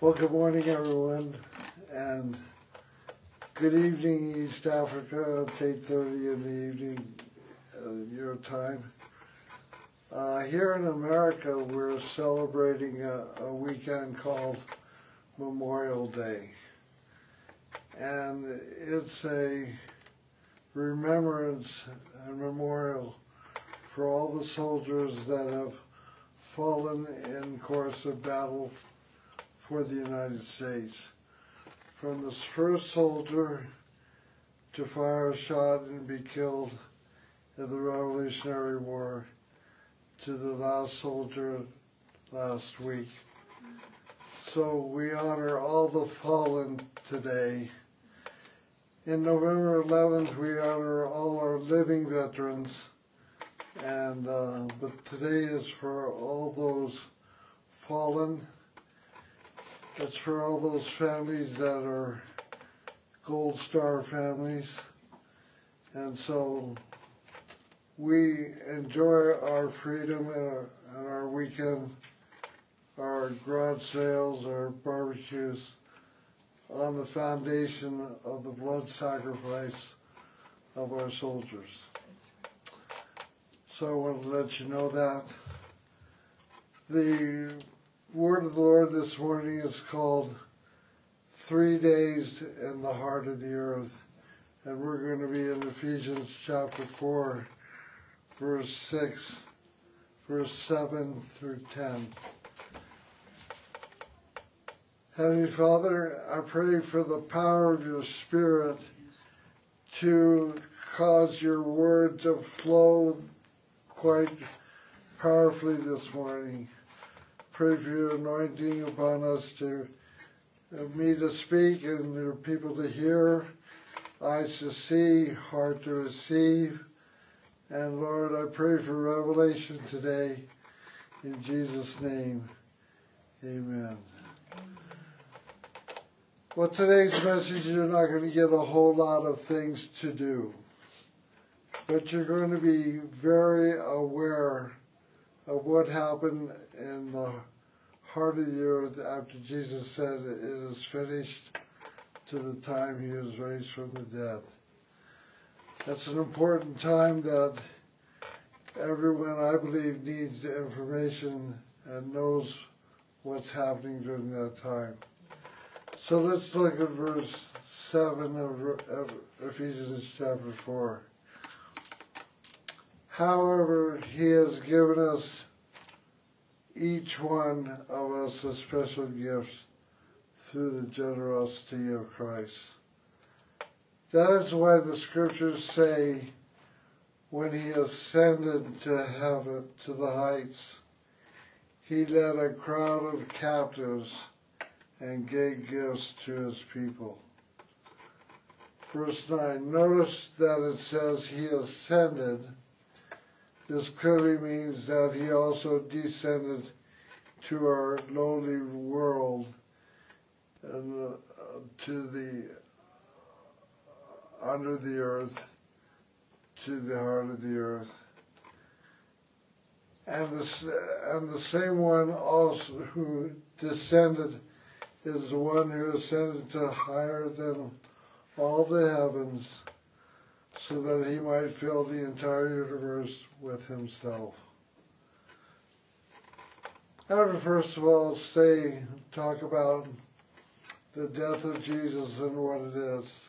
Well, good morning, everyone, and good evening, East Africa. It's 8.30 in the evening, uh, your time. Uh, here in America, we're celebrating a, a weekend called Memorial Day. And it's a remembrance and memorial for all the soldiers that have fallen in course of battle for the United States. From the first soldier to fire a shot and be killed in the Revolutionary War to the last soldier last week. So we honor all the fallen today. In November 11th, we honor all our living veterans, and uh, but today is for all those fallen. It's for all those families that are Gold Star families, and so we enjoy our freedom and our, and our weekend, our garage sales, our barbecues on the foundation of the blood sacrifice of our soldiers. So I want to let you know that. The word of the Lord this morning is called Three Days in the Heart of the Earth. And we're going to be in Ephesians chapter 4 verse 6, verse 7 through 10. Heavenly Father, I pray for the power of your Spirit to cause your word to flow quite powerfully this morning. Pray for your anointing upon us to uh, me to speak and your people to hear, eyes to see, heart to receive. And Lord, I pray for revelation today. In Jesus' name, amen. Well, today's message, you're not going to get a whole lot of things to do. But you're going to be very aware of what happened in the heart of the earth after Jesus said, It is finished, to the time he was raised from the dead. That's an important time that everyone, I believe, needs the information and knows what's happening during that time. So let's look at verse 7 of Ephesians chapter 4. However, he has given us, each one of us, a special gift through the generosity of Christ. That is why the scriptures say, when he ascended to heaven, to the heights, he led a crowd of captives and gave gifts to his people. Verse 9, notice that it says he ascended. This clearly means that he also descended to our lowly world and uh, to the under the earth to the heart of the earth. And the, and the same one also who descended is the one who ascended to higher than all the heavens so that he might fill the entire universe with himself. I to first of all say, talk about the death of Jesus and what it is.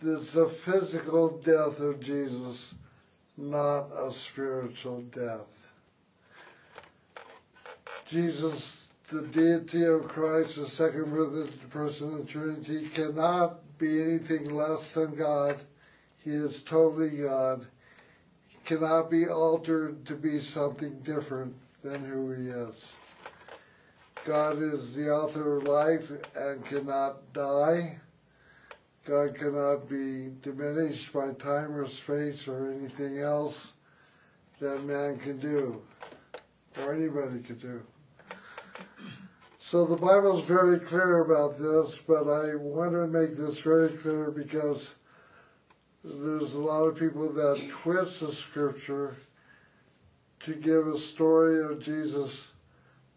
It's a physical death of Jesus, not a spiritual death. Jesus, the deity of Christ, the second person of the Trinity, cannot be anything less than God. He is totally God. He cannot be altered to be something different than who he is. God is the author of life and cannot die. God cannot be diminished by time or space or anything else that man can do, or anybody can do. So the Bible is very clear about this, but I want to make this very clear because there's a lot of people that twist the scripture to give a story of Jesus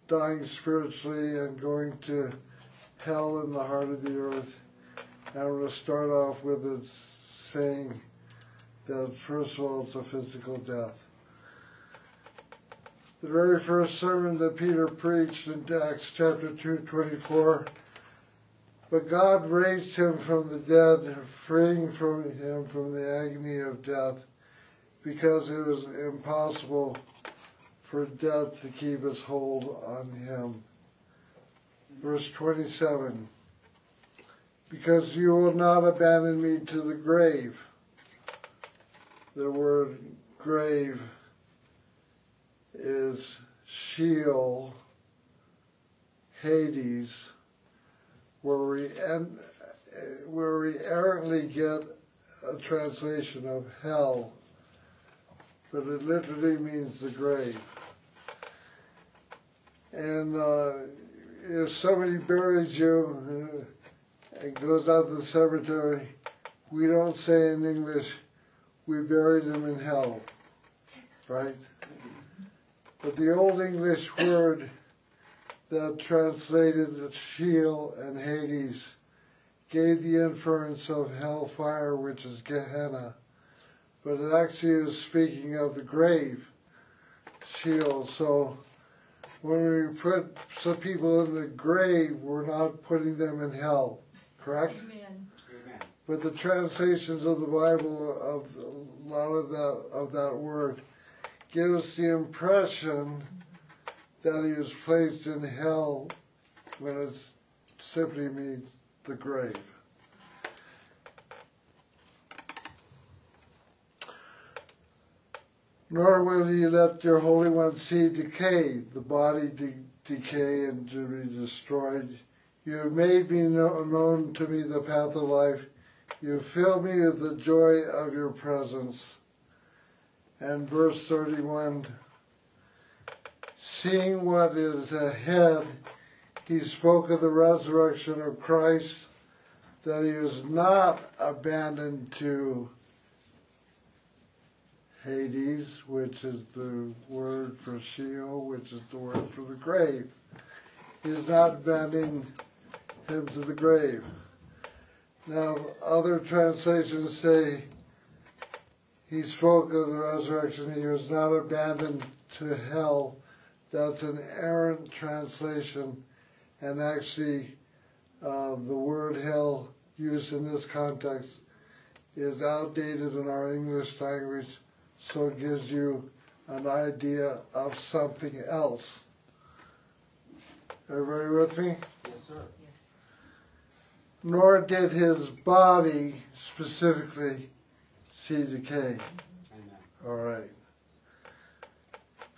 dying spiritually and going to hell in the heart of the earth. And I'm going to start off with it saying that first of all, it's a physical death. The very first sermon that Peter preached in Acts chapter 2, 24, but God raised him from the dead, freeing from him from the agony of death, because it was impossible for death to keep its hold on him. Verse 27 Because you will not abandon me to the grave. The word grave is Sheol, Hades, where we, end, where we errantly get a translation of hell, but it literally means the grave. And uh, if somebody buries you uh, and goes out to the cemetery, we don't say in English, we buried them in hell, right? But the Old English word that translated the Sheol and Hades gave the inference of hellfire, which is Gehenna, but it actually is speaking of the grave, Sheol. So when we put some people in the grave, we're not putting them in hell, correct? Amen. But the translations of the Bible of a lot of that of that word give us the impression that he was placed in hell when it simply means the grave. Nor will ye let your Holy One see decay, the body de- decay and to be destroyed. You have made me know- known to me the path of life. You fill me with the joy of your presence. And verse 31 Seeing what is ahead, he spoke of the resurrection of Christ, that he was not abandoned to Hades, which is the word for Sheol, which is the word for the grave. He's not abandoning him to the grave. Now, other translations say he spoke of the resurrection, he was not abandoned to hell. That's an errant translation, and actually, uh, the word hell used in this context is outdated in our English language, so it gives you an idea of something else. Everybody with me? Yes, sir. Yes. Nor did his body specifically see decay. Amen. All right.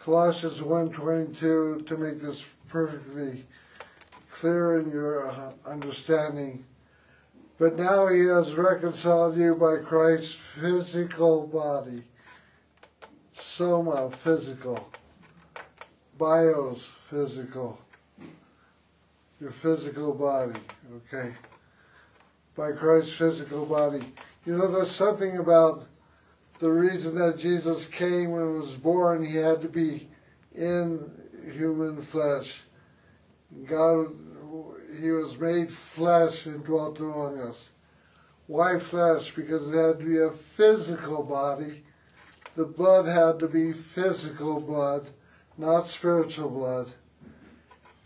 Colossians 1.22, to make this perfectly clear in your uh, understanding. But now he has reconciled you by Christ's physical body. Soma, physical. Bios, physical. Your physical body, okay? By Christ's physical body. You know, there's something about the reason that Jesus came and was born, he had to be in human flesh. God, he was made flesh and dwelt among us. Why flesh? Because it had to be a physical body. The blood had to be physical blood, not spiritual blood.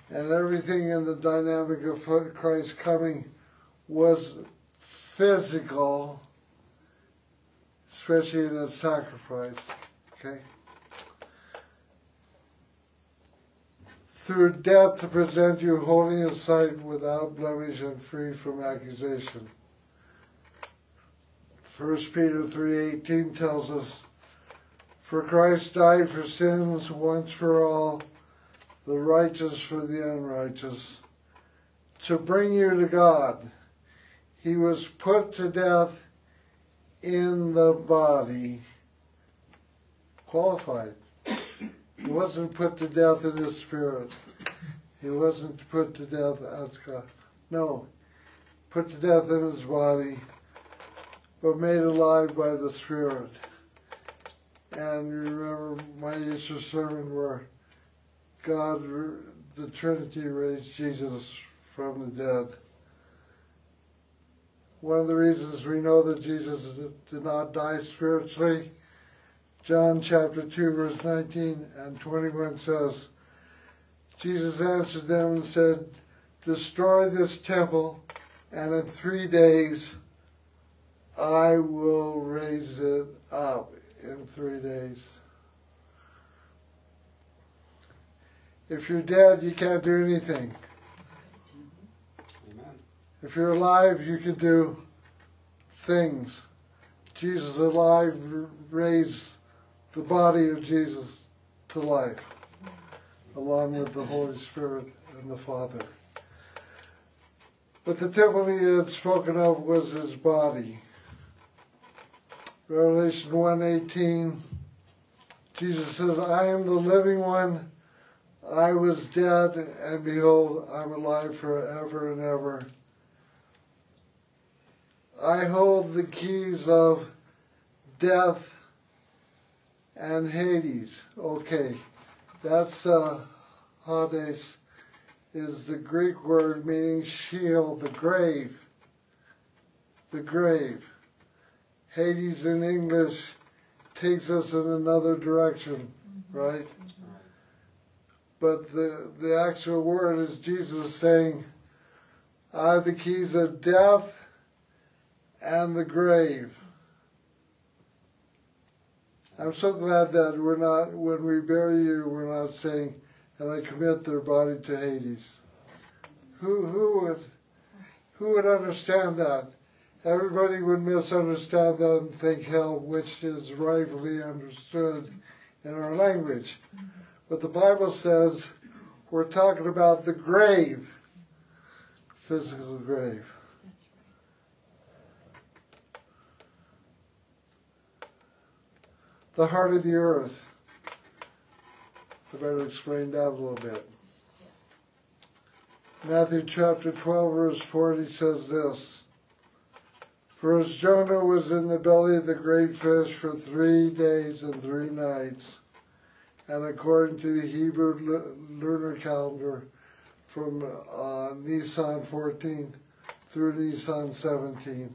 And everything in the dynamic of Christ coming was physical especially in a sacrifice. Okay? Through death to present you holy in sight without blemish and free from accusation. 1 Peter 3.18 tells us, For Christ died for sins once for all, the righteous for the unrighteous, to bring you to God. He was put to death in the body qualified. He wasn't put to death in his spirit. He wasn't put to death as God. No, put to death in his body, but made alive by the Spirit. And you remember my Easter sermon where God, the Trinity raised Jesus from the dead. One of the reasons we know that Jesus did not die spiritually, John chapter 2, verse 19 and 21 says, Jesus answered them and said, Destroy this temple, and in three days I will raise it up. In three days. If you're dead, you can't do anything. If you're alive, you can do things. Jesus alive raised the body of Jesus to life, along with the Holy Spirit and the Father. But the temple he had spoken of was his body. Revelation 1:18 Jesus says, I am the living one. I was dead, and behold, I'm alive forever and ever. I hold the keys of death and Hades. Okay, that's uh, Hades is the Greek word meaning Sheol, the grave. The grave. Hades in English takes us in another direction, right? But the, the actual word is Jesus saying, I have the keys of death and the grave. I'm so glad that we're not, when we bury you, we're not saying, and I commit their body to Hades. Who, who would, who would understand that? Everybody would misunderstand that and think hell, which is rightfully understood in our language. But the Bible says we're talking about the grave, physical grave. The heart of the earth. I better explain that a little bit. Matthew chapter 12, verse 40 says this For as Jonah was in the belly of the great fish for three days and three nights, and according to the Hebrew lunar calendar, from uh, Nisan 14th through Nisan 17th,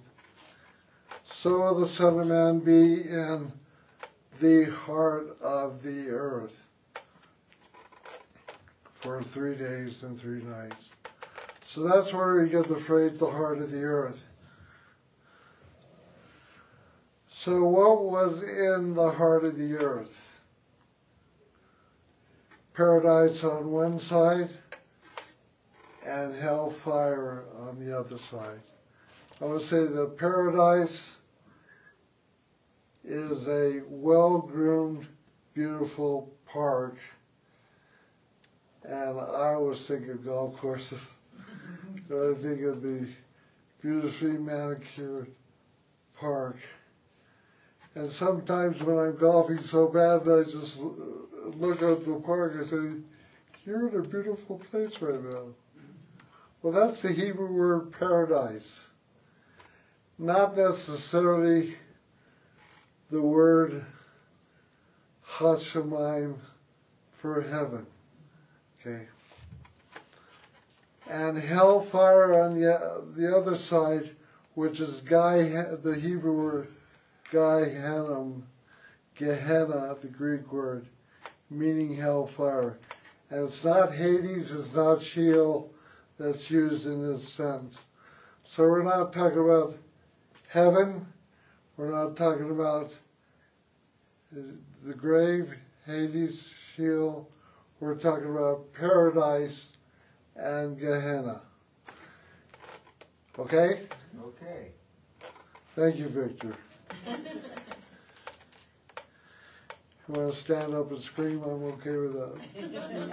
so will the Son of Man be in the heart of the earth for three days and three nights. So that's where we get the phrase the heart of the earth. So, what was in the heart of the earth? Paradise on one side and hellfire on the other side. I would say the paradise is a well groomed, beautiful park and I always think of golf courses. I think of the beautifully manicured park. And sometimes when I'm golfing so bad, I just look at the park and say, You're in a beautiful place right now. Well, that's the Hebrew word paradise. Not necessarily the word Hashemayim for heaven. Okay. And hellfire on the, the other side, which is Guy, the Hebrew word Guy Hanam, Gehenna, the Greek word, meaning hellfire. And it's not Hades, it's not Sheol that's used in this sense. So we're not talking about heaven, we're not talking about the grave, Hades, Sheol, we're talking about paradise and Gehenna. Okay? Okay. Thank you, Victor. you want to stand up and scream? I'm okay with that.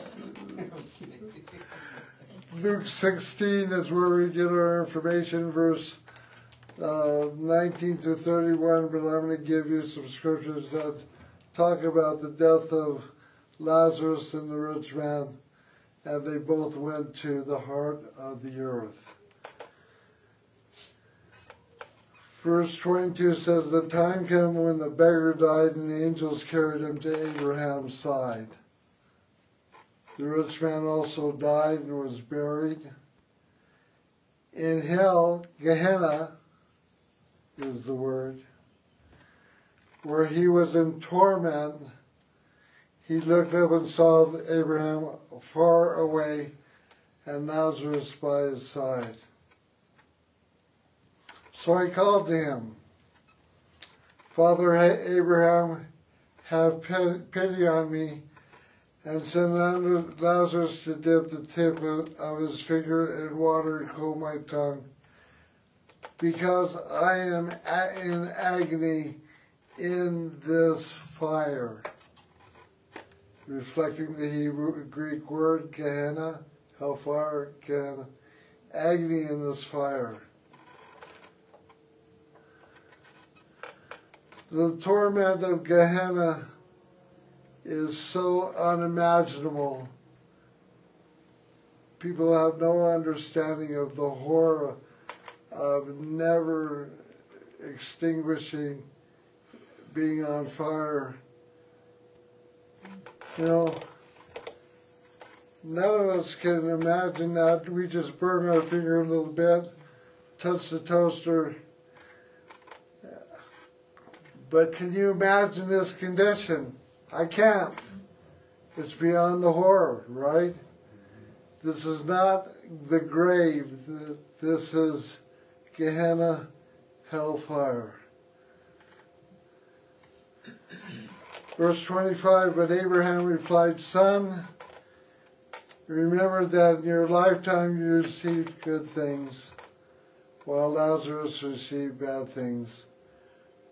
Luke 16 is where we get our information, verse uh, 19 through 31, but I'm going to give you some scriptures that talk about the death of Lazarus and the rich man, and they both went to the heart of the earth. Verse 22 says, The time came when the beggar died and the angels carried him to Abraham's side. The rich man also died and was buried. In hell, Gehenna is the word, where he was in torment, he looked up and saw Abraham far away and Lazarus by his side. So he called to him, Father Abraham, have pity on me and send Lazarus to dip the tip of his finger in water and cool my tongue, because I am in agony in this fire. Reflecting the Hebrew Greek word Gehenna, hellfire, Gehenna, agony in this fire. The torment of Gehenna is so unimaginable. People have no understanding of the horror of never extinguishing, being on fire. You know, none of us can imagine that. We just burn our finger a little bit, touch the toaster. But can you imagine this condition? I can't. It's beyond the horror, right? This is not the grave. This is Gehenna hellfire. Verse 25, but Abraham replied, Son, remember that in your lifetime you received good things, while Lazarus received bad things.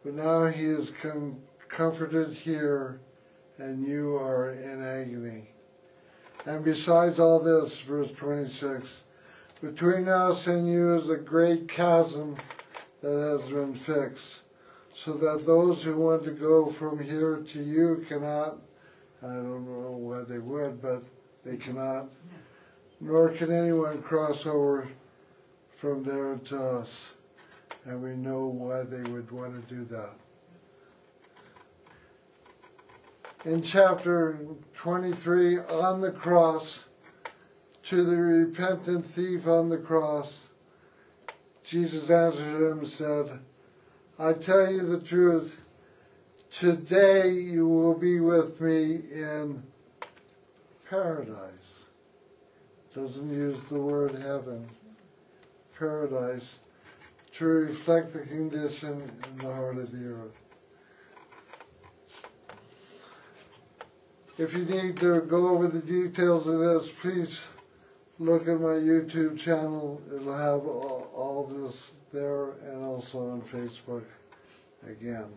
But now he is com comforted here and you are in agony. And besides all this, verse 26, between us and you is a great chasm that has been fixed, so that those who want to go from here to you cannot, I don't know why they would, but they cannot, nor can anyone cross over from there to us. And we know why they would want to do that. in chapter 23 on the cross to the repentant thief on the cross, Jesus answered him and said, I tell you the truth, today you will be with me in paradise. Doesn't use the word heaven. Paradise to reflect the condition in the heart of the earth. If you need to go over the details of this, please look at my YouTube channel. It'll have all, all this there and also on Facebook again.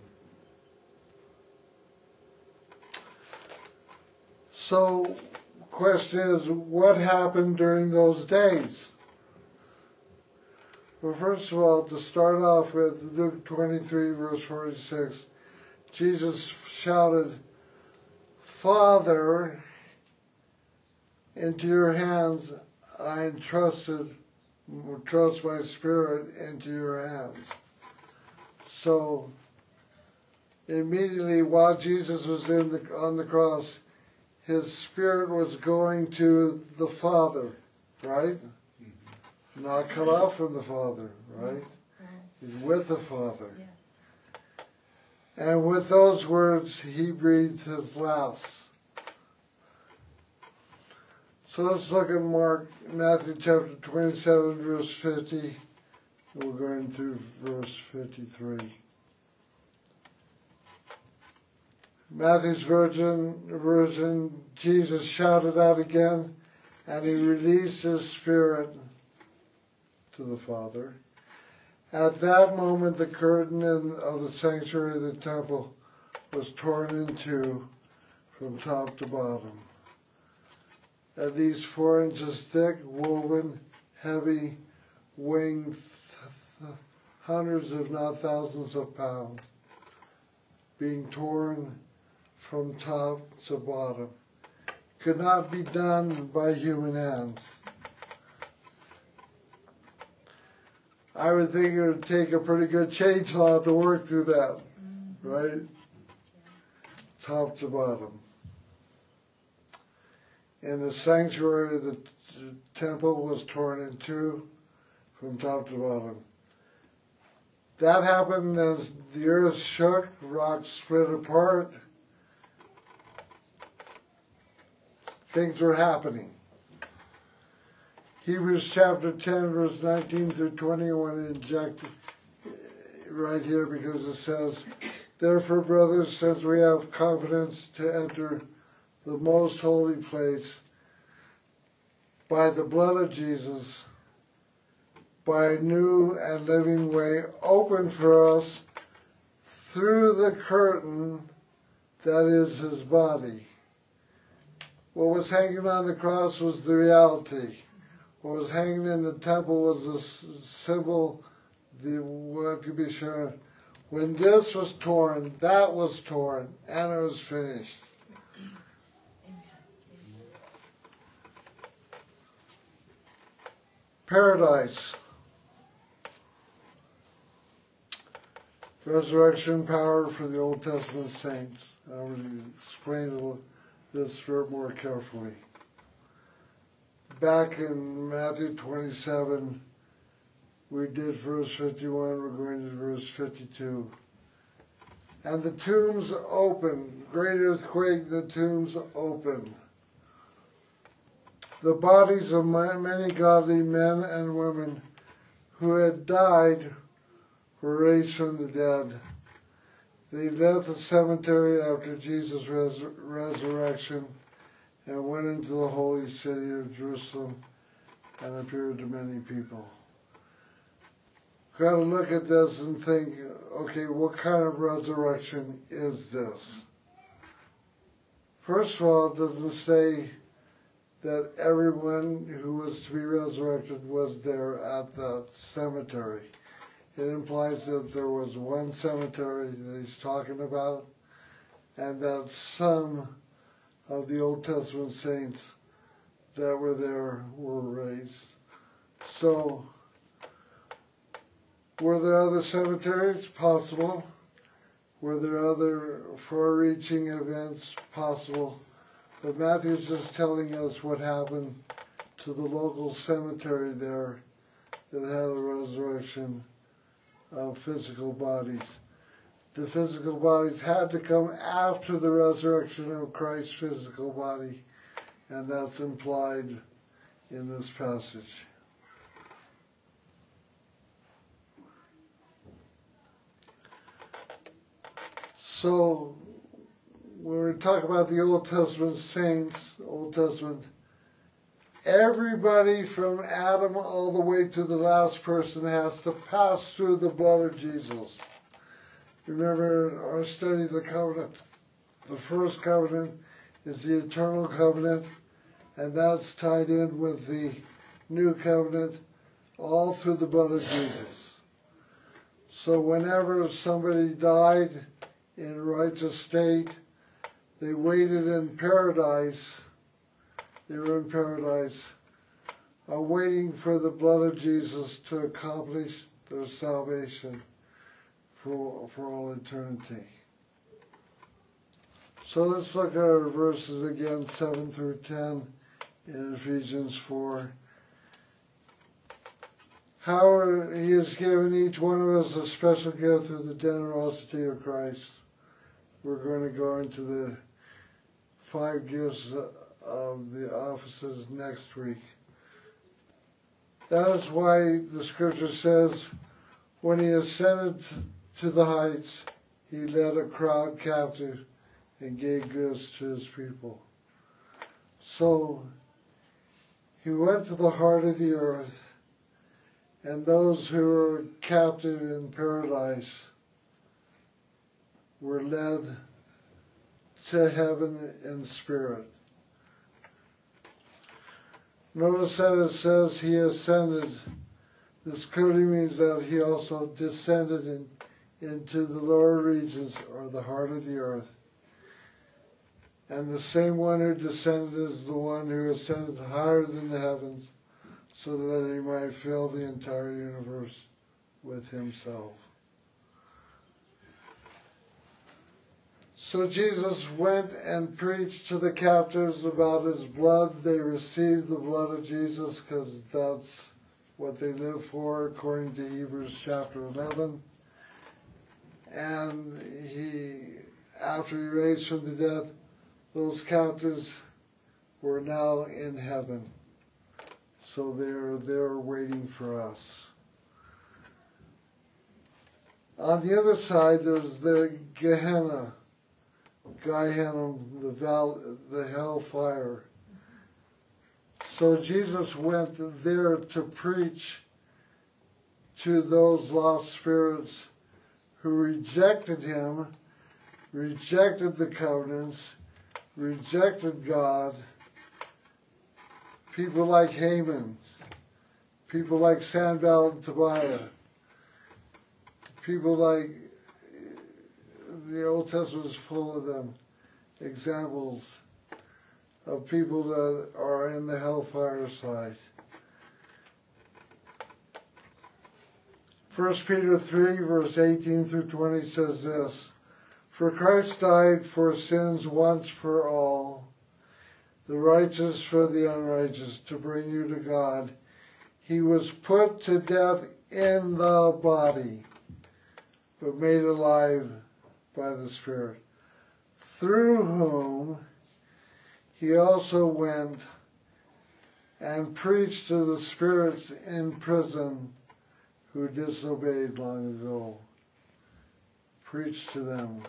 So, question is, what happened during those days? Well, first of all, to start off with Luke 23, verse 46, Jesus shouted, Father, into your hands I entrusted, trust my spirit into your hands. So immediately while Jesus was in the, on the cross, his spirit was going to the Father, right? Mm-hmm. Not cut off from the Father, right? He's with the Father. And with those words, he breathed his last. So let's look at Mark, Matthew chapter 27, verse 50. We're going through verse 53. Matthew's virgin, virgin, Jesus shouted out again, and he released his spirit to the Father. At that moment, the curtain of the sanctuary of the temple was torn in two from top to bottom. At least four inches thick, woven, heavy, weighing hundreds, if not thousands of pounds, being torn from top to bottom. Could not be done by human hands. I would think it would take a pretty good chainsaw to work through that, right? Top to bottom. In the sanctuary, the temple was torn in two from top to bottom. That happened as the earth shook, rocks split apart. Things were happening. Hebrews chapter 10, verse 19 through 20, I want to inject right here because it says, Therefore, brothers, since we have confidence to enter the most holy place by the blood of Jesus, by a new and living way opened for us through the curtain that is his body. What was hanging on the cross was the reality. What was hanging in the temple was the symbol, the what could be sure. When this was torn, that was torn, and it was finished. Paradise. Resurrection power for the Old Testament saints. I will explain this more carefully. Back in Matthew 27, we did verse 51, we're going to verse 52. And the tombs open, great earthquake, the tombs open. The bodies of many godly men and women who had died were raised from the dead. They left the cemetery after Jesus' res- resurrection and went into the holy city of Jerusalem and appeared to many people. Got to look at this and think, okay, what kind of resurrection is this? First of all, it doesn't say that everyone who was to be resurrected was there at the cemetery. It implies that there was one cemetery that he's talking about, and that some of the Old Testament saints that were there were raised. So, were there other cemeteries? Possible. Were there other far reaching events? Possible. But Matthew's just telling us what happened to the local cemetery there that had a resurrection of physical bodies. The physical bodies had to come after the resurrection of Christ's physical body, and that's implied in this passage. So, when we talk about the Old Testament saints, Old Testament, everybody from Adam all the way to the last person has to pass through the blood of Jesus. Remember our study of the covenant. The first covenant is the eternal covenant, and that's tied in with the new covenant, all through the blood of Jesus. So whenever somebody died in righteous state, they waited in paradise. They were in paradise, uh, waiting for the blood of Jesus to accomplish their salvation for, for all eternity. So let's look at our verses again, 7 through 10 in Ephesians 4. How he has given each one of us a special gift through the generosity of Christ. We're going to go into the five gifts uh, of the offices next week. That is why the scripture says, when he ascended to the heights, he led a crowd captive and gave gifts to his people. So he went to the heart of the earth, and those who were captive in paradise were led to heaven in spirit. Notice that it says he ascended. This clearly means that he also descended in, into the lower regions or the heart of the earth. And the same one who descended is the one who ascended higher than the heavens so that he might fill the entire universe with himself. So Jesus went and preached to the captives about his blood. They received the blood of Jesus because that's what they live for, according to Hebrews chapter 11. And he, after he raised from the dead, those captives were now in heaven. So they're there waiting for us. On the other side, there's the Gehenna, Gehenna, the val, the hellfire. So Jesus went there to preach to those lost spirits who rejected him, rejected the covenants, rejected God. People like Haman, people like Sanballat and Tobiah, people like the Old Testament is full of them, examples of people that are in the hellfire side. 1 Peter 3, verse 18 through 20 says this For Christ died for sins once for all, the righteous for the unrighteous, to bring you to God. He was put to death in the body, but made alive by the Spirit, through whom he also went and preached to the spirits in prison who disobeyed long ago. Preached to them.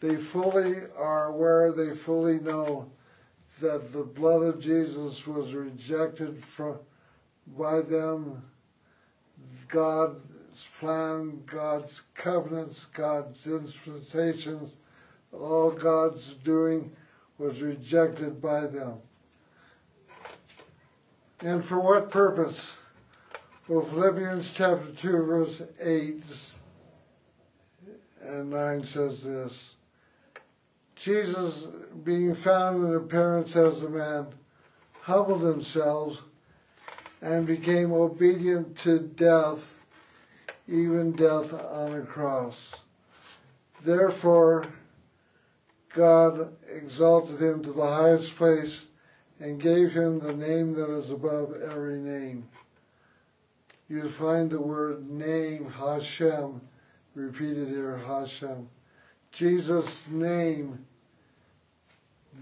They fully are aware, they fully know that the blood of Jesus was rejected from, by them. God's plan, God's covenants, God's dispensations, all God's doing was rejected by them. And for what purpose? Well, Philippians chapter 2, verse 8 and 9 says this Jesus, being found in appearance as a man, humbled himself and became obedient to death, even death on a cross. Therefore, God exalted him to the highest place and gave him the name that is above every name. You find the word name, Hashem, repeated here, Hashem. Jesus' name,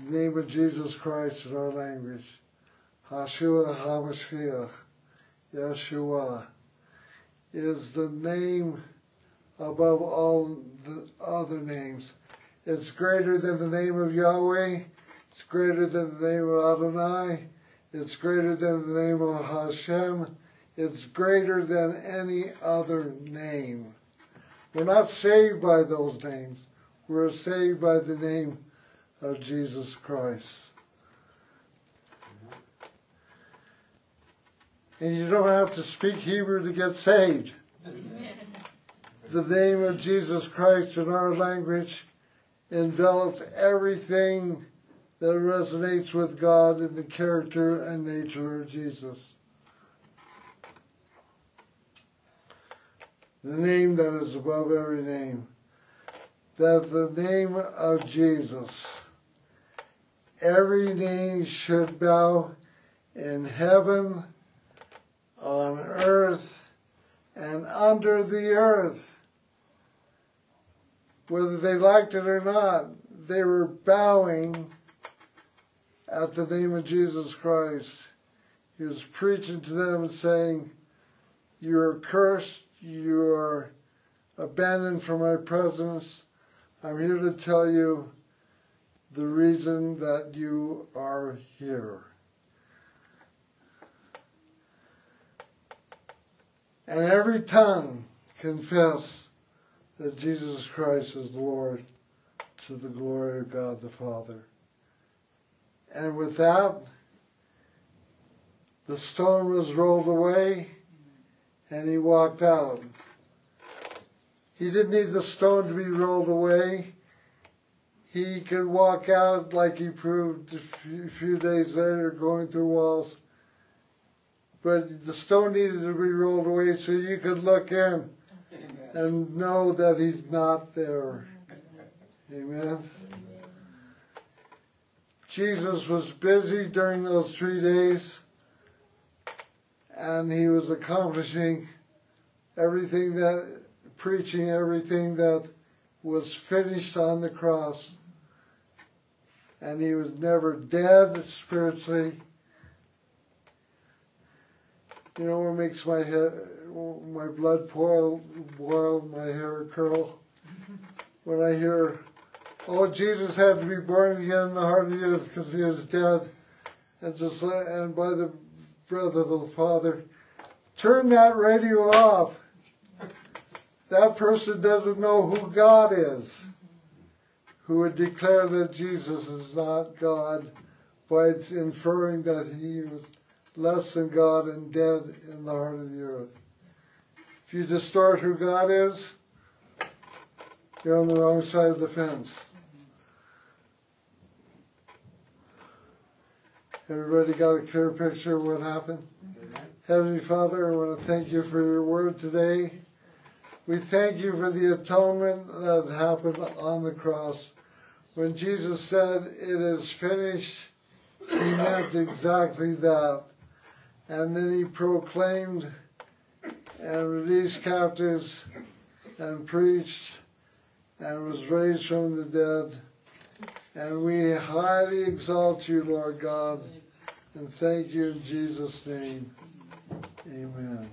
name of Jesus Christ in our language. Hashua HaMashiach, Yeshua, is the name above all the other names. It's greater than the name of Yahweh. It's greater than the name of Adonai. It's greater than the name of Hashem. It's greater than any other name. We're not saved by those names. We're saved by the name of Jesus Christ. And you don't have to speak Hebrew to get saved. The name of Jesus Christ in our language envelops everything that resonates with God in the character and nature of Jesus. The name that is above every name. That the name of Jesus, every knee should bow in heaven, on earth, and under the earth whether they liked it or not, they were bowing at the name of Jesus Christ. He was preaching to them and saying, You are cursed, you are abandoned from my presence. I'm here to tell you the reason that you are here. And every tongue confess that Jesus Christ is Lord to the glory of God the Father. And with that, the stone was rolled away and he walked out. He didn't need the stone to be rolled away. He could walk out like he proved a few, days later going through walls. But the stone needed to be rolled away so you could look in and know that he's not there. Amen. Jesus was busy during those three days and he was accomplishing everything that, preaching everything that was finished on the cross. And he was never dead spiritually. You know what makes my head, my blood boil, boil, my hair curl? When I hear, oh, Jesus had to be born again in the heart of the earth because he was dead. And just and by the breath of the Father, turn that radio off. That person doesn't know who God is, who would declare that Jesus is not God by inferring that he was less than God and dead in the heart of the earth. If you distort who God is, you're on the wrong side of the fence. Everybody got a clear picture of what happened? Heavenly Father, I want to thank you for your word today. We thank you for the atonement that happened on the cross. When Jesus said, It is finished, he meant exactly that. And then he proclaimed and released captives and preached and was raised from the dead. And we highly exalt you, Lord God, and thank you in Jesus' name. Amen.